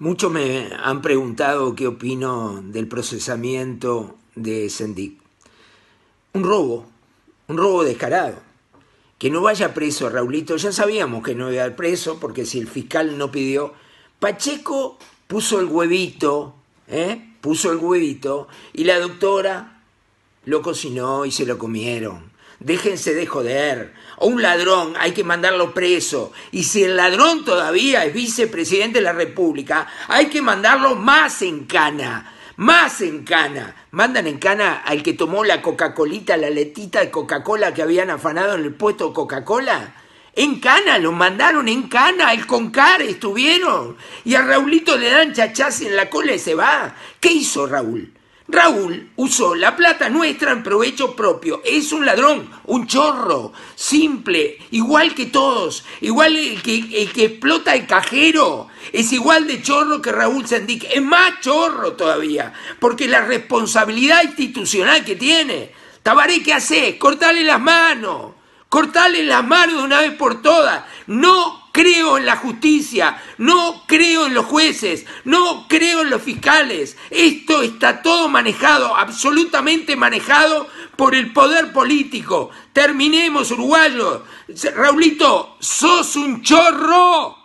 Muchos me han preguntado qué opino del procesamiento de Sendic. Un robo, un robo descarado. Que no vaya preso Raulito, ya sabíamos que no iba a preso porque si el fiscal no pidió, Pacheco puso el huevito, ¿eh? puso el huevito y la doctora lo cocinó y se lo comieron. Déjense de joder. O un ladrón hay que mandarlo preso. Y si el ladrón todavía es vicepresidente de la República, hay que mandarlo más en cana. Más en cana. Mandan en cana al que tomó la Coca-Colita, la letita de Coca-Cola que habían afanado en el puesto Coca-Cola. En cana, lo mandaron en cana, el Concar estuvieron. Y a Raulito le dan chachás en la cola y se va. ¿Qué hizo Raúl? Raúl usó la plata nuestra en provecho propio. Es un ladrón, un chorro, simple, igual que todos, igual el que, el que explota el cajero. Es igual de chorro que Raúl Sendic, es más chorro todavía, porque la responsabilidad institucional que tiene. Tabaré, ¿qué hace? Cortale las manos, cortale las manos de una vez por todas. No creo en la justicia, no creo en los jueces, no creo en los fiscales. Esto está todo manejado, absolutamente manejado por el poder político. Terminemos, uruguayos. Raulito, sos un chorro.